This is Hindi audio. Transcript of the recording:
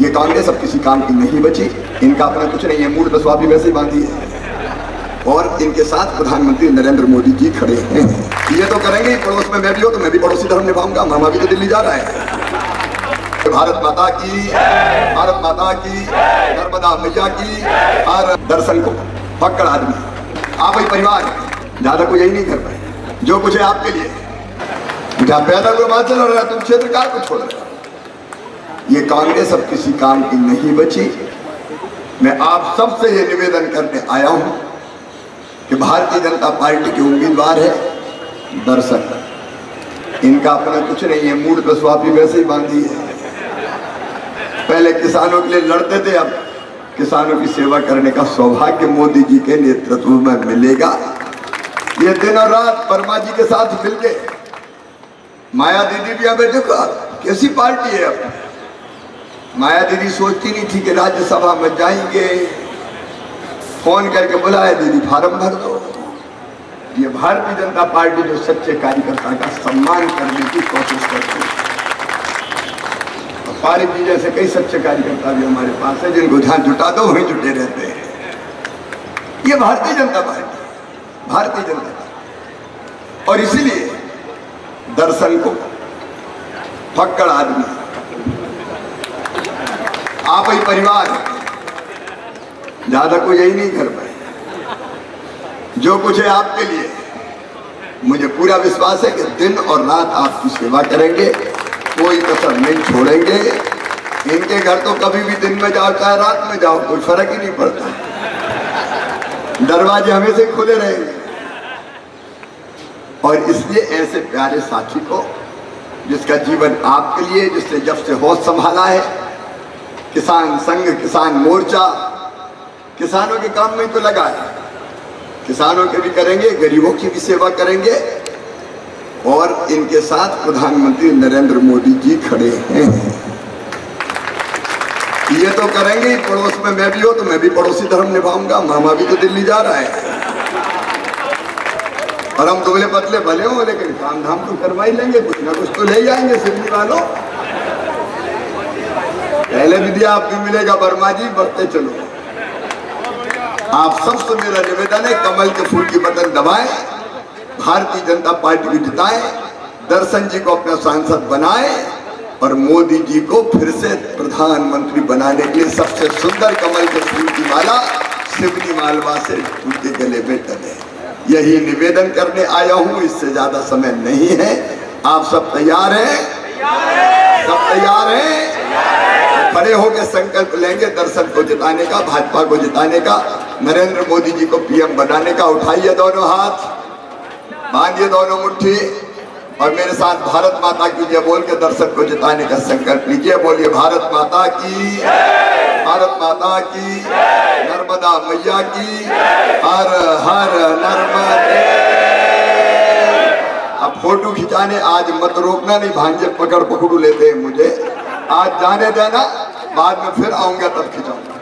ये कांग्रेस अब किसी काम की नहीं बची। इनका अपना कुछ नहीं है। मूड बसवा भी वैसे ही बांधी है। और इनके साथ प्रधानमंत्री नरेंद्र मोदी जी खड़े हैं। ये तो करेंगे पड़ोस में मैं भी हो तो मैं भी पड़ोसी धर्म निभाऊँगा। मामा भी तो दिल्ली जा रहा है। भारत माता की, भारत माता की, नर्मदा मैया की और दर्शन को पकड़ आदमी। आप ही परिवार ज़्यादा कोई यही नहीं कर पाए। जो कुछ है आपके लिए। जहाँ पैदा हुए रहा तुम क्षेत्रकार को छोड़ रहे ये कांग्रेस अब किसी काम की नहीं बची। मैं आप सबसे ये निवेदन करने आया हूँ कि भारतीय जनता पार्टी के उम्मीदवार है, दर्शक। इनका अपना कुछ नहीं है, मूड पे स्वापी वैसे ही बांधी है। पहले किसानों के लिए लड़ते थे, अब किसानों की सेवा करने का सौभाग्य मोदी जी के नेतृत्व में मिलेगा। ये दिन और रात वर्मा जी के साथ मिलके। माया दीदी भी अब देखो कैसी पार्टी है अब माया दीदी सोचती नहीं थी कि राज्यसभा में जाएँगे। फ़ोन करके बुलाया, दीदी, फार्म भर दो। ये भारतीय जनता पार्टी जो सच्चे कार्यकर्ता का सम्मान करने की कोशिश करती है। पारिक जी जैसे कई सच्चे कार्यकर्ता भी हमारे पास है, जिनको जहाँ जुटा दो, वहीं जुटे रहते हैं। ये भारतीय जनता पार्टी, भारतीय जनता पार्टी। और इसीलिए दर्शन को फक्कड़ आदमी आप ही परिवार ज़्यादा कोई यही नहीं कर पाए जो कुछ है आपके लिए। मुझे पूरा विश्वास है कि दिन और रात आपकी सेवा करेंगे, कोई कसर नहीं छोड़ेंगे। इनके घर तो कभी भी दिन में जाओ चाहे रात में जाओ, कोई फ़र्क ही नहीं पड़ता। दरवाजे हमेशा खुले रहेंगे। और इसलिए ऐसे प्यारे साथी को, जिसका जीवन आपके लिए, जिसने जब से होश संभाला है किसान संघ, किसान मोर्चा, किसानों के काम में तो लगा है। किसानों के भी करेंगे, गरीबों की भी सेवा करेंगे। और इनके साथ प्रधानमंत्री नरेंद्र मोदी जी खड़े हैं। ये तो करेंगे पड़ोस में मैं भी हो तो मैं भी पड़ोसी धर्म निभाऊँगा। मामा भी तो दिल्ली जा रहा है। और हम दुबले पतले भले हो, लेकिन काम धाम तो करवा ही लेंगे, कुछ ना कुछ तो ले जाएँगे सिद्धि वालों। पहले भी दिया आपकी मिलेगा। वर्मा जी, बढ़ते चलो। आप सबसे मेरा निवेदन है, कमल के फूल की बटन दबाए, भारतीय जनता पार्टी को जिताए, दर्शन जी को अपना सांसद बनाए, और मोदी जी को फिर से प्रधानमंत्री बनाने के लिए सबसे सुंदर कमल के फूल की माला शिवनी मालवा से उनके गले में टले यही निवेदन करने आया हूँ, इससे ज़्यादा समय नहीं है। आप सब तैयार हैं? सब तैयार हैं? खड़े होकर संकल्प लेंगे दर्शन को जिताने का, भाजपा को जिताने का, नरेंद्र मोदी जी को पीएम बनाने का। उठाइए दोनों हाथ बांधिए दोनों मुट्ठी, और मेरे साथ भारत माता की जय बोल के दर्शन को जिताने का संकल्प लीजिए। बोलिए, भारत माता की, भारत माता की, नर्मदा मैया की, हर हर नर्मदे। अब फ़ोटो खिंचाने आज मत रोकना, नहीं भांजे पकड़ पकड़ू लेते हैं मुझे। आज जाने देना। बाद में फिर आऊँगा तब खिंचाऊँगा।